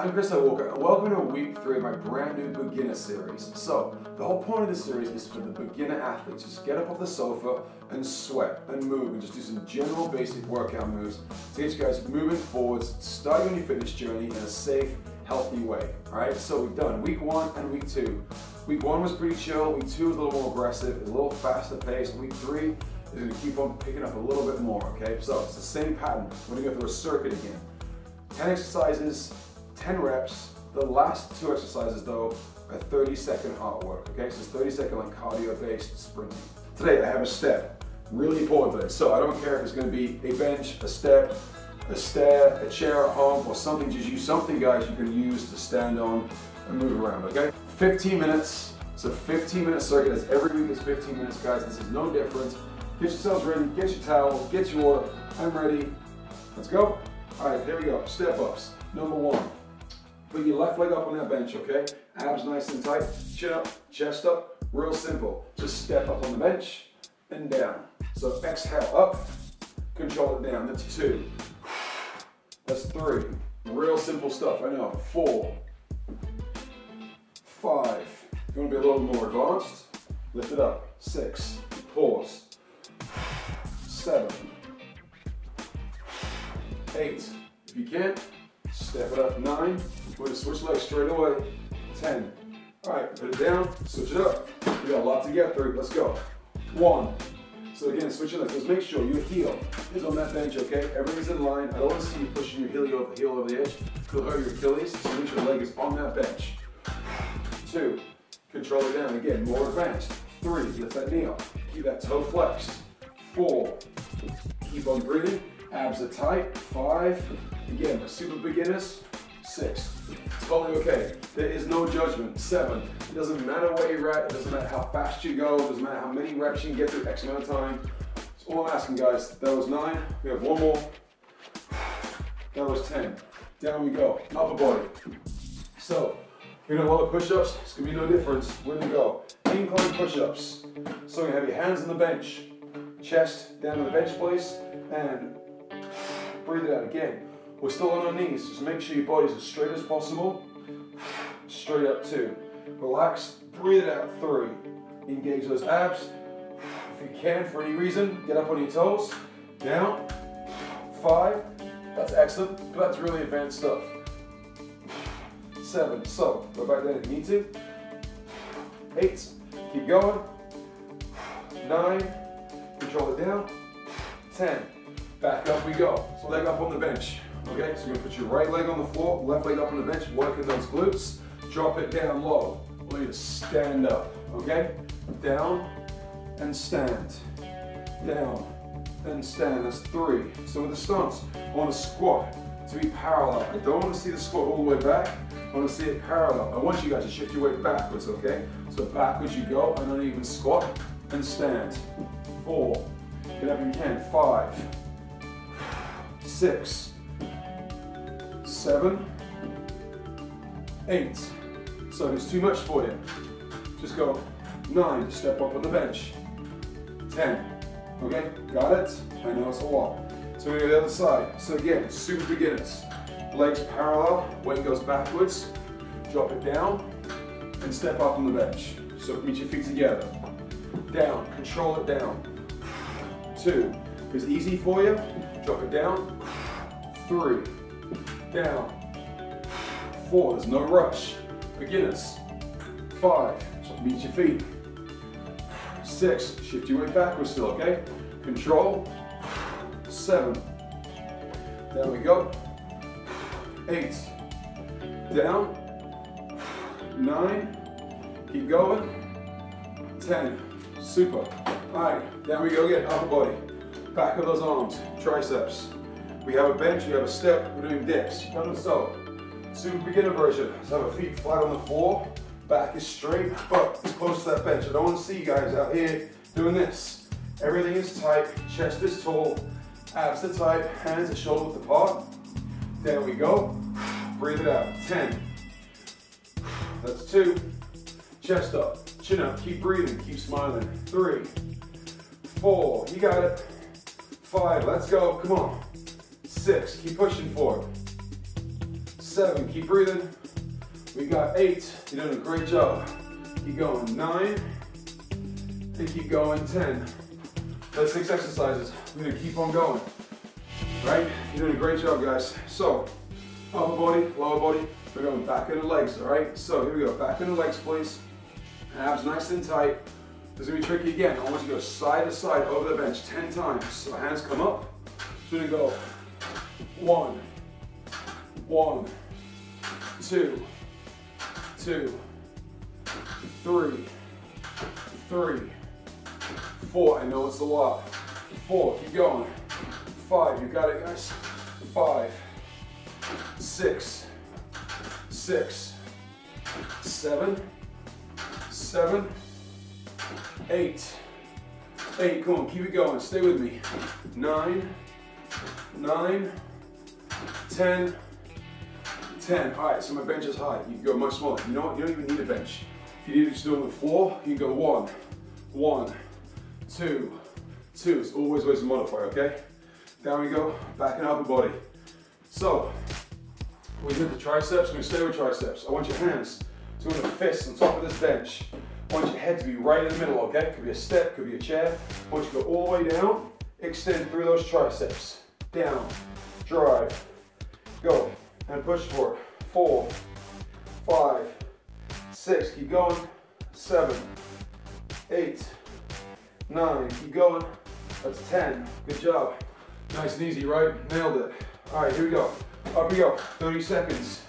I'm Chris Walker, and welcome to week three of my brand new beginner series. So, the whole point of this series is for the beginner athletes. Just get up off the sofa and sweat and move and just do some general basic workout moves to get you guys moving forwards, starting on your fitness journey in a safe, healthy way. Alright, so we've done week one and week two. Week one was pretty chill, week two was a little more aggressive, a little faster paced. Week three is gonna keep on picking up a little bit more, okay? So it's the same pattern. We're gonna go through a circuit again. 10 exercises, 10 reps. The last two exercises though are 30 second heart work, okay? So it's 30 second like cardio based sprinting. Today I have a step, really important this. So I don't care if it's gonna be a bench, a step, a stair, a chair at home, or something, just use something guys you can use to stand on and move around, okay? 15 minutes, so 15 minute circuit, as every week is 15 minutes guys, this is no different. Get yourselves ready, get your towel, get your water, I'm ready, let's go. All right, there we go, step ups. Number one, Put your left leg up on that bench, okay? Abs nice and tight, chin up, chest up, real simple. Just step up on the bench and down. So exhale up, control it down. That's two. That's three. Real simple stuff, I know. Four. Five. If you want to be a little more advanced, lift it up. Six. Pause. Seven. Eight. If you can't, step it up. Nine. We're gonna switch legs straight away. 10. All right, put it down, switch it up. We got a lot to get through, let's go. One. So again, switching legs, just make sure your heel is on that bench, okay? Everything's in line. I don't wanna see you pushing your heel over, heel over the edge. You'll hurt your Achilles, so make sure your leg is on that bench. Two, control it down. Again, more advanced. Three, lift that knee up. Keep that toe flexed. Four, keep on breathing. Abs are tight. Five, again, for super beginners, six. Totally okay. There is no judgment. Seven. It doesn't matter where you're at. It doesn't matter how fast you go. It doesn't matter how many reps you can get through X amount of time. That's all I'm asking, guys. That was nine. We have one more. That was 10. Down we go. Upper body. So, you know the push-ups, it's gonna be no difference. We're gonna go. Incline push-ups. So you have your hands on the bench, chest down to the bench place, and breathe it out again. We're still on our knees. Just make sure your body's as straight as possible. Straight up two. Relax, breathe it out three. Engage those abs. If you can, for any reason, get up on your toes. Down. Five. That's excellent, but that's really advanced stuff. Seven. So, go back there if you need to. Eight. Keep going. Nine. Control it down. Ten. Back up we go. So leg up on the bench. Okay, so you're gonna put your right leg on the floor, left leg up on the bench, working those glutes. Drop it down low. I want you to stand up, okay? Down and stand. Down and stand, that's three. So with the stance, I want to squat to be parallel. I don't want to see the squat all the way back. I want to see it parallel. I want you guys to shift your weight backwards, okay? So backwards you go, and then even squat and stand. Four, get up if you can. Five, six, seven, eight. So it's too much for you, just go nine, step up on the bench. 10, okay, got it? I know it's a lot. So we go to the other side. So again, super beginners. Legs parallel, weight goes backwards, drop it down, and step up on the bench. So meet your feet together. Down, control it down. Two, if it's easy for you, drop it down. Three, down. Four, there's no rush. Beginners. Five, meet your feet. Six, shift your weight backwards still, okay? Control. Seven. There we go. Eight. Down. Nine. Keep going. Ten. Super. All right, down we go again, upper body. Back of those arms, triceps. We have a bench, we have a step, we're doing dips. Done so. Super beginner version. So have our feet flat on the floor, back is straight, but as close to that bench. I don't want to see you guys out here doing this. Everything is tight, chest is tall, abs are tight, hands are shoulder width apart. There we go. Breathe it out. 10. That's two. Chest up, chin up, keep breathing, keep smiling. Three, four, you got it. Five, let's go, come on. Six, keep pushing forward seven, keep breathing. We got eight, you're doing a great job. Keep going, nine, and keep going, 10. That's six exercises. We're gonna keep on going, right? You're doing a great job, guys. So, upper body, lower body, we're going back in the legs, all right? So here we go, back in the legs, please. Abs nice and tight. This is gonna be tricky again. I want you to go side to side over the bench 10 times. So hands come up. So gonna go one, one, two, two, three, three, four. I know it's a lot. Four, keep going. Five, you got it, guys. Five, six, six, seven, seven, eight, eight, come on, keep it going, stay with me. Nine, nine, ten, ten. All right, so my bench is high. You can go much smaller. You know what, you don't even need a bench. If you need to just do it on the floor, you can go one, one, two, two. It's always ways to modify, okay? Down we go, back and upper body. So, we did the triceps, we're gonna stay with triceps. I want your hands to in a fist on top of this bench. I want your head to be right in the middle, okay? Could be a step, could be a chair. I want you to go all the way down, extend through those triceps. Down, drive, go, and push for. Four, five, six, keep going. Seven, eight, nine, keep going. That's 10, good job. Nice and easy, right? Nailed it. All right, here we go. Up we go, 30 seconds.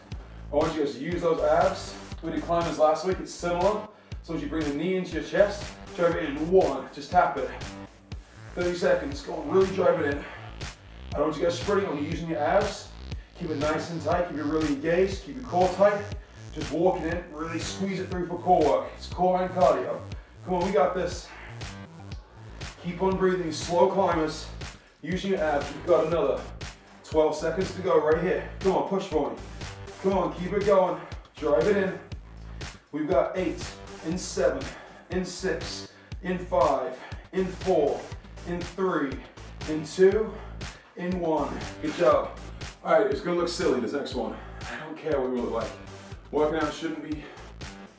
I want you guys to use those abs. We did climbers last week, it's similar. So as you bring the knee into your chest, drive it in one, just tap it. 30 seconds, go on, really drive it in. I don't want you guys sprinting, when you're using your abs. Keep it nice and tight, keep it really engaged, keep your core tight. Just walking in, really squeeze it through for core work. It's core and cardio. Come on, we got this. Keep on breathing, slow climbers. Using your abs, we've got another 12 seconds to go right here. Come on, push for me. Come on, keep it going. Drive it in. We've got eight, in seven, in six, in five, in four, in three, in two, in one. Good job. All right, it's gonna look silly, this next one. I don't care what we look like. Working out shouldn't be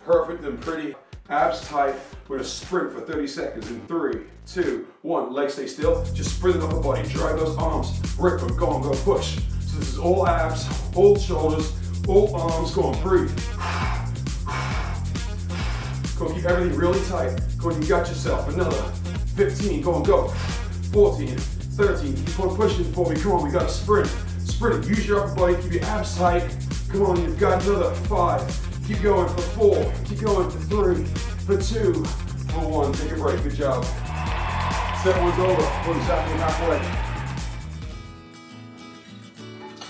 perfect and pretty. Abs tight. We're gonna sprint for 30 seconds in three, two, one. Legs stay still. Just sprint the upper body. Drive those arms. Rip them. Go on, go push. So this is all abs, all shoulders, all arms. Go on, breathe. Go on, keep everything really tight. Go on, you got yourself. Another 15. Go on, go. 14, 13. Keep on pushing for me. Come on, we got to sprint. Sprint. Use your upper body. Keep your abs tight. Come on, you've got another five. Keep going for four. Keep going for three. For two. For one. Take a break. Good job. Set one's over. We're exactly halfway.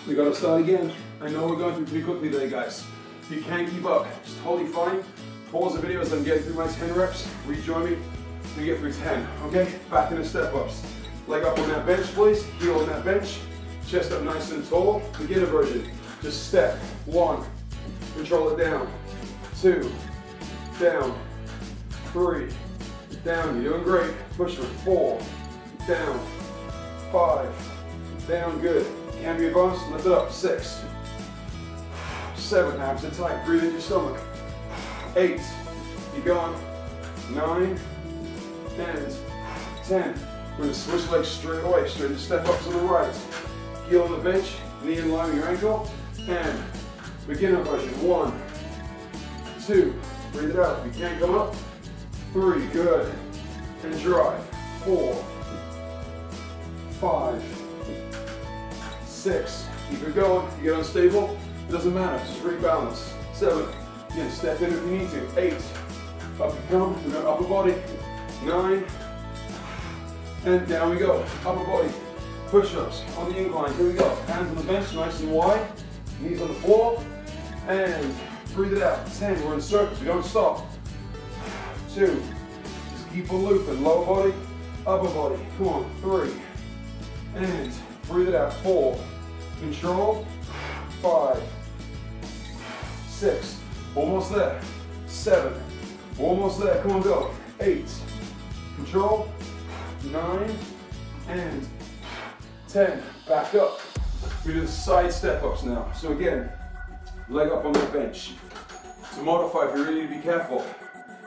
We gotta start again. I know we're going through pretty quickly today, guys. If you can't keep up, it's totally fine. Pause the video as I'm getting through my 10 reps. Rejoin me. We get through 10. Okay? Back into step ups. Leg up on that bench, please. Heel on that bench. Chest up nice and tall. Beginner version. Just step. One. Control it down. Two. Down. Three. Down. You're doing great. Push for four. Down. Five. Down. Good. Can be advanced. Lift it up. Six. Seven. Abs are tight. Breathe in your stomach. Eight. Keep going. Nine. And ten. We're gonna switch legs straight away. Straight to step up to the right. Heel on the bench. Knee in line with your ankle. And beginner version. One. Two. Breathe it out. If you can't come up. Three. Good. And drive. Four. Five. Six. Keep it going. You get unstable, it doesn't matter. Just rebalance. Seven. Again, step in if you need to. Eight. Up you come. We're upper body. Nine. And down we go. Upper body. Push-ups on the incline. Here we go. Hands on the bench, nice and wide. Knees on the floor. And breathe it out. Ten. We're in circles. We don't stop. Two. Just keep on looping. Lower body. Upper body. Come on. Three. And breathe it out. Four. Control. Five. Six. Almost there. Seven. Almost there. Come on, go. Eight. Control. Nine. And ten. Back up. We do the side step ups now. So again, leg up on the bench. To modify, if you really need to be careful,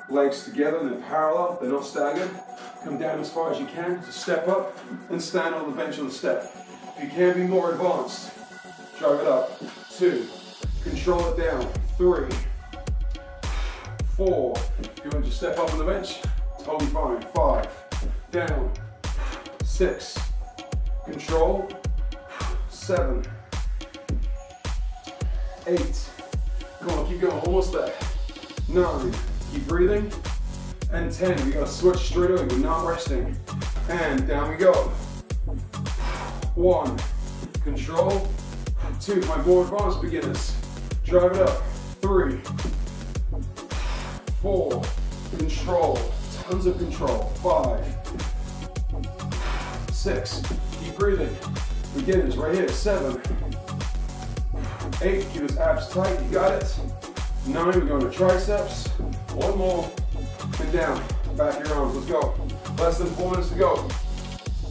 legs together then parallel, they're not staggered. Come down as far as you can to step up and stand on the bench on the step. If you can be more advanced, drive it up. Two, control it down. Three, four. If you want to step up on the bench, totally fine. Five, down. Six, control. Seven, eight. Come on, keep going, almost there. Nine, keep breathing. And 10, we gotta switch straight away, we're not resting. And down we go. One, control. Two, my more advanced beginners. Drive it up. Three, four, control. Tons of control. Five, six, breathing. Beginners right here. Seven, eight, keep those abs tight, you got it. Nine, we're going to triceps. One more, and down. Back your arms, let's go. Less than four minutes to go.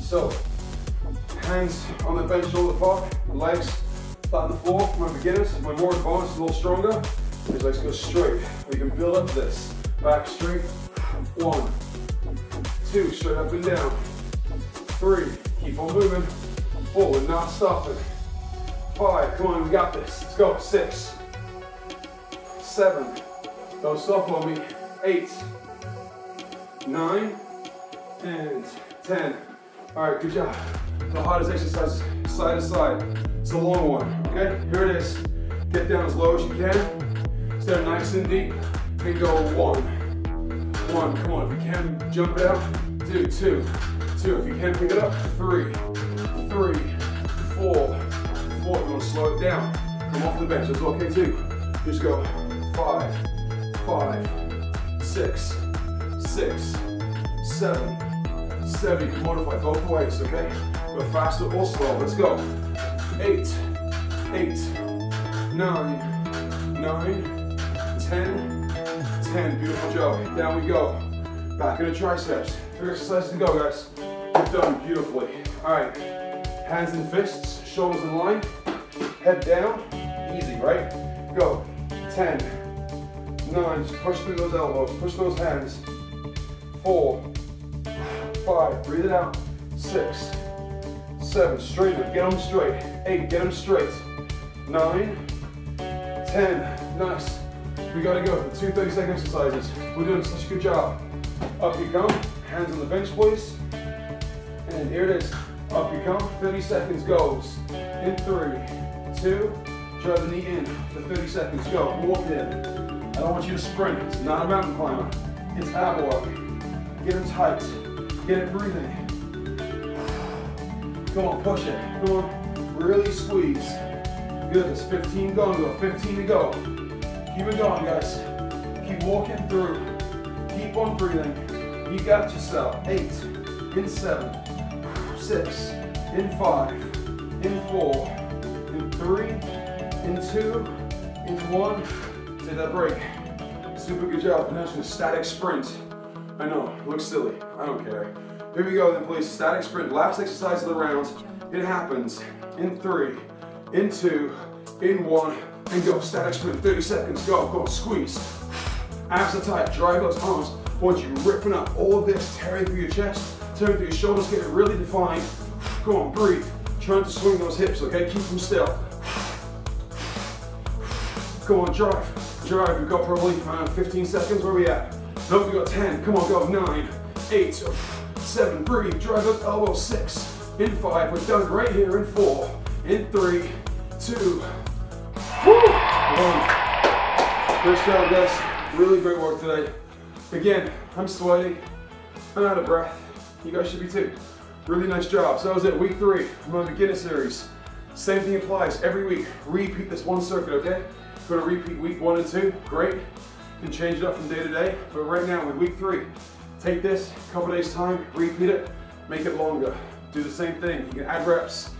So, hands on the bench, shoulder apart, legs flat on the floor. For my beginners, my more advanced, a little stronger, these legs go straight. We can build up this. Back straight, one, two, straight up and down. Three, keep on moving. Forward, not stopping. Five, come on, we got this. Let's go, six, seven, don't stop on me, eight, nine, and 10. All right, good job. The hardest exercise, side to side. It's a long one, okay? Here it is. Get down as low as you can. Stay nice and deep, and go one. One, come on, if you can, jump it out. Do two, two. If you can, pick it up. Three, three, four, four. You want to slow it down. Come off the bench, that's okay too. Just go five, five, six, six, seven, seven. You can modify both ways, okay? Go faster or slow. Let's go. Eight, eight, nine, nine, ten, ten. Beautiful job. Down we go. Back in the triceps. Three exercises to go, guys. You've done beautifully. All right. Hands and fists, shoulders in line, head down. Easy, right? Go. Ten, nine. Just push through those elbows. Push those hands. Four, five, breathe it out, six, seven, straighten them, get them straight, eight, get them straight, nine, ten, nice. We gotta go for two 30 second exercises. We're doing such a good job. Up you come, hands on the bench please. And here it is, up you come, 30 seconds goes. In three, two, drive the knee in for 30 seconds, go, walk in. I don't want you to sprint, it's not a mountain climber. It's ab work. Get them tight. Get it breathing. Come on, push it. Come on, really squeeze. Good, there's 15 gone, go, 15 to go. Keep it going, guys. Keep walking through. Keep on breathing. You got yourself. Eight, in seven, six, in five, in four, in three, in two, in one. Take that break. Super good job. Now just a static sprint. I know, looks silly. I don't care. Here we go then, please. Static sprint. Last exercise of the round. It happens in three, in two, in one, and go. Static sprint. 30 seconds. Go. Go. Squeeze. Abs are tight. Drive those arms. Want you ripping up all of this, tearing through your chest, through your shoulders, get it really defined. Go on, breathe. Trying to swing those hips, okay? Keep them still. Come on, drive. Drive. We've got probably uh, 15 seconds. Where we at? Nope, we got 10. Come on, go. Nine, eight, seven. Breathe. Drive up elbow. Six. In five. We're done right here. In four. In three, two, one. Great job, guys. Really great work today. Again, I'm sweaty. I'm out of breath. You guys should be too. Really nice job. So that was it. Week three from my beginner series. Same thing applies every week. Repeat this one circuit, okay? Going to repeat week one and two. Great. Can change it up from day to day. But right now with week three, take this, couple days time, repeat it, make it longer. Do the same thing. You can add reps.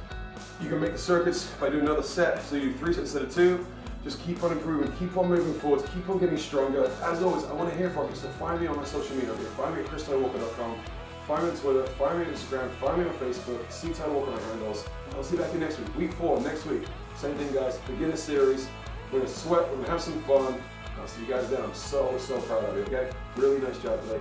You can make the circuits by doing another set. So you do three sets instead of two. Just keep on improving, keep on moving forwards, keep on getting stronger. As always, I want to hear from you, so find me on my social media. Find me at christyewalker.com, find me on Twitter, find me on Instagram, find me on Facebook, see Tye Walker on my handles. I'll see you back here next week, week four, next week. Same thing guys, beginner series, We're gonna sweat, we're gonna have some fun. I'll see you guys then. I'm so, so proud of you, okay? Really nice job today.